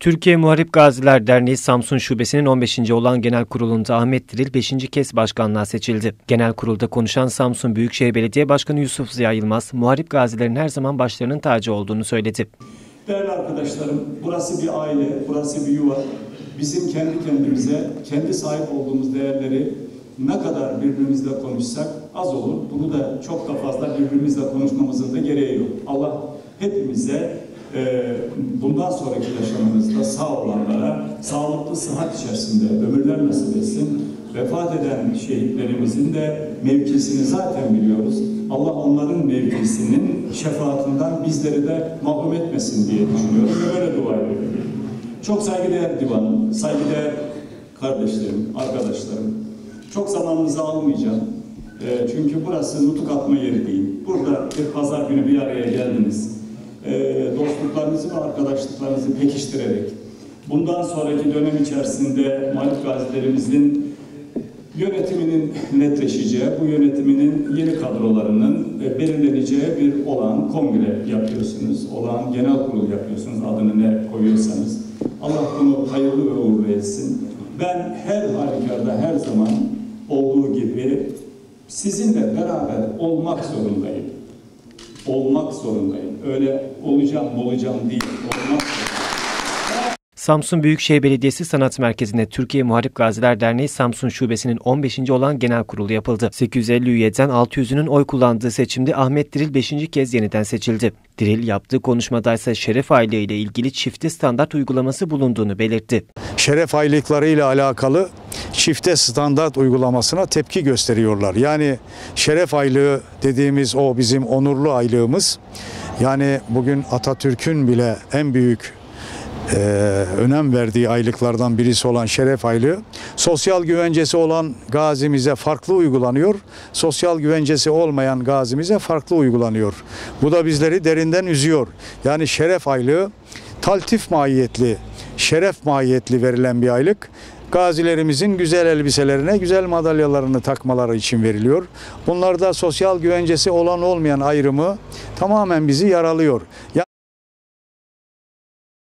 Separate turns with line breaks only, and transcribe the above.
Türkiye Muharip Gaziler Derneği Samsun Şubesi'nin 15. olan genel kurulunda Ahmet Diril 5. kez başkanlığa seçildi. Genel kurulda konuşan Samsun Büyükşehir Belediye Başkanı Yusuf Ziya Yılmaz, muharip gazilerin her zaman başlarının tacı olduğunu söyledi.
Değerli arkadaşlarım, burası bir aile, burası bir yuva. Bizim kendi kendimize, kendi sahip olduğumuz değerleri ne kadar birbirimizle konuşsak az olur. Bunu da çok da fazla birbirimizle konuşmamızın da gereği yok. Allah hepimize bundan sonraki yaşamımızda sağ olanlara sağlıklı, sıhhat içerisinde ömürler nasip etsin. Vefat eden şehitlerimizin de mevkisini zaten biliyoruz. Allah onların mevkisinin şefaatinden bizleri de mahrum etmesin diye düşünüyorum ve böyle dua ediyorum. Çok saygıdeğer divanım, saygıdeğer kardeşlerim, arkadaşlarım. Çok zamanınızı almayacağım. E, çünkü burası nutuk atma yeri değil. Burada bir pazar günü bir araya geldiniz. E, dostluklarınızı ve arkadaşlıklarınızı pekiştirerek bundan sonraki dönem içerisinde Malik gazilerimizin yönetiminin netleşeceği, bu yönetiminin yeni kadrolarının belirleneceği bir olan kongre yapıyorsunuz, olan genel kurul yapıyorsunuz adını ne koyuyorsanız. Allah bunu hayırlı ve uğurlu etsin. Ben her halükarda her zaman olduğu gibi sizinle beraber olmak zorundayım. Olmak zorundayım. Öyle olacağım, olacağım değil. Olmak zorundayım.
Samsun Büyükşehir Belediyesi Sanat Merkezi'nde Türkiye Muharip Gaziler Derneği Samsun Şubesi'nin 15. olan genel kurulu yapıldı. 850 üyeden 600'ünün oy kullandığı seçimde Ahmet Diril 5. kez yeniden seçildi. Diril yaptığı konuşmada ise şeref aylığı ile ilgili çifte standart uygulaması bulunduğunu belirtti.
Şeref aylıkları ile alakalı çifte standart uygulamasına tepki gösteriyorlar. Yani şeref aylığı dediğimiz o bizim onurlu aylığımız. Yani bugün Atatürk'ün bile en büyük e, önem verdiği aylıklardan birisi olan şeref aylığı sosyal güvencesi olan gazimize farklı uygulanıyor. Sosyal güvencesi olmayan gazimize farklı uygulanıyor. Bu da bizleri derinden üzüyor. Yani şeref aylığı taltif mahiyetli, şeref mahiyetli verilen bir aylık. Gazilerimizin güzel elbiselerine güzel madalyalarını takmaları için veriliyor. Bunlarda sosyal güvencesi olan olmayan ayrımı tamamen bizi yaralıyor. Ya